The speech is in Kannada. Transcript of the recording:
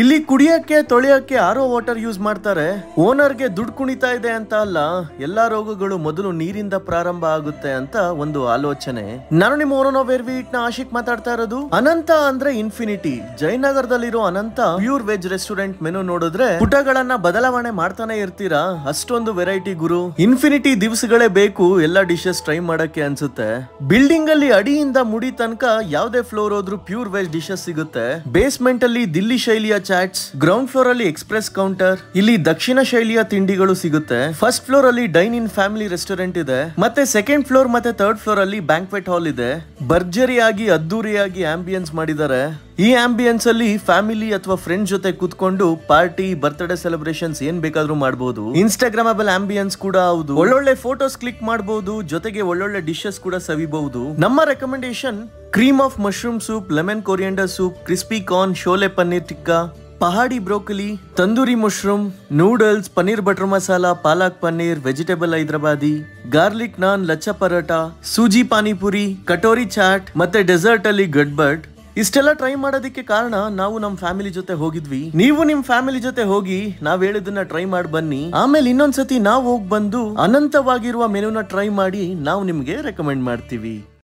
ಇಲ್ಲಿ ಕುಡಿಯಕ್ಕೆ, ತೊಳೆಯಕ್ಕೆ ಆರೋ ವಾಟರ್ ಯೂಸ್ ಮಾಡ್ತಾರೆ. ಓನರ್ಗೆ ದುಡ್ಡು ಕುಣಿತಾ ಇದೆ ಅಂತ ಅಲ್ಲ, ಎಲ್ಲಾ ರೋಗಗಳು ಮೊದಲು ನೀರಿಂದ ಪ್ರಾರಂಭ ಆಗುತ್ತೆ ಅಂತ ಒಂದು ಆಲೋಚನೆ. ನಾನು ನಿಮ್ಮ ಓರೋನೋವೇರ್ ವೇರ್ವೀಟ್ನ ಆಶಿಕ್ ಮಾತಾಡ್ತಾ ಇರೋದು. ಅನಂತ ಅಂದ್ರೆ infinity ಜಯನಗರದಲ್ಲಿರೋ Anantha pure veg restaurant menu ನೋಡಿದ್ರೆ ಪುಟಗಳನ್ನ ಬದಲಾವಣೆ ಮಾಡ್ತಾನೆ ಇರ್ತೀರಾ? ಅಷ್ಟೊಂದು ವೆರೈಟಿ ಗುರು. ಇನ್ಫಿನಿಟಿ ದಿವಸಗಳೇ ಬೇಕು, ಎಲ್ಲಾ ಡಿಶಸ್ ಟ್ರೈ ಮಾಡಕ್ಕೆ ಅನ್ಸುತ್ತೆ. ಬಿಲ್ಡಿಂಗ್ ಅಲ್ಲಿ ಅಡಿಯಿಂದ ಮುಡಿ ತನಕ ಯಾವ್ದೇ ಫ್ಲೋರ್ ಹೋದ್ರು ಪ್ಯೂರ್ ವೆಜ್ ಡಿಶಸ್ ಸಿಗುತ್ತೆ. ಬೇಸ್ಮೆಂಟ್ ಅಲ್ಲಿ ದಿಲ್ಲಿ ಶೈಲಿಯ ಚಾಟ್ಸ್ ಗ್ರೌಂಡ್ ಫ್ಲೋರ್ ಅಲ್ಲಿ ಎಕ್ಸ್ಪ್ರೆಸ್ ಕೌಂಟರ್ ಇಲ್ಲಿ ದಕ್ಷಿಣ ಶೈಲಿಯ ತಿಂಡಿಗಳು ಸಿಗುತ್ತೆ. ಫಸ್ಟ್ ಫ್ಲೋರ್ ಅಲ್ಲಿ ಡೈನ್ ಇನ್ ಫ್ಯಾಮಿಲಿ ರೆಸ್ಟೋರೆಂಟ್ ಇದೆ. ಮತ್ತೆ ಸೆಕೆಂಡ್ ಫ್ಲೋರ್ ಮತ್ತೆ ಥರ್ಡ್ ಫ್ಲೋರ್ ಅಲ್ಲಿ ಬ್ಯಾಂಕ್ವೆಟ್ ಹಾಲ್ ಇದೆ. ಭರ್ಜರಿಯಾಗಿ, ಅದ್ದೂರಿಯಾಗಿ ಆಂಬಿಯನ್ಸ್ ಮಾಡಿದ್ದಾರೆ. ಈ ಆಂಬಿಯನ್ಸ್ ಅಲ್ಲಿ ಫ್ಯಾಮಿಲಿ ಅಥವಾ ಫ್ರೆಂಡ್ ಜೊತೆ ಕೂತ್ಕೊಂಡು ಪಾರ್ಟಿ ಬರ್ತ್ಡೇ ಸೆಲೆಬ್ರೇಷನ್ಸ್ ಏನ್ ಬೇಕಾದ್ರೂ ಮಾಡಬಹುದು ಇನ್ಸ್ಟಾಗ್ರಾಮಬಲ್ ಆಂಬಿಯನ್ಸ್ ಕೂಡ ಹೌದು. ಒಳ್ಳೊಳ್ಳೆ ಫೋಟೋಸ್ ಕ್ಲಿಕ್ ಮಾಡಬಹುದು ಜೊತೆಗೆ ಒಳ್ಳೊಳ್ಳೆ ಡಿಶಸ್ ಕೂಡ ಸವಿಬಹುದು. ನಮ್ಮ recommendation cream of mushroom soup lemon coriander soup crispy corn Sholay paneer tikka pahadi broccoli tandoori mushroom noodles paneer butter masala palak paneer vegetable Hyderabadi garlic naan lachha paratha suji panipuri katori chaat ಮತ್ತೆ ಡೆಸರ್ಟ್ ಅಲ್ಲಿ ಗಡ್ಬಡ್ ಇಷ್ಟೆಲ್ಲ ಟ್ರೈ ಮಾಡೋದಕ್ಕೆ ಕಾರಣ ನಾವು ನಮ್ ಫ್ಯಾಮಿಲಿ ಜೊತೆ ಹೋಗಿದ್ವಿ. ನೀವು ನಿಮ್ ಫ್ಯಾಮಿಲಿ ಜೊತೆ ಹೋಗಿ ನಾವ್ ಹೇಳಿದನ್ನ ಟ್ರೈ ಮಾಡಿ ಬನ್ನಿ. ಆಮೇಲೆ ಇನ್ನೊಂದ್ಸತಿ ನಾವ್ ಹೋಗ್ ಬಂದು ಅನಂತವಾಗಿರುವ ಮೆನುನ ಟ್ರೈ ಮಾಡಿ ನಾವು ನಿಮ್ಗೆ ರೆಕಮೆಂಡ್ ಮಾಡ್ತೀವಿ.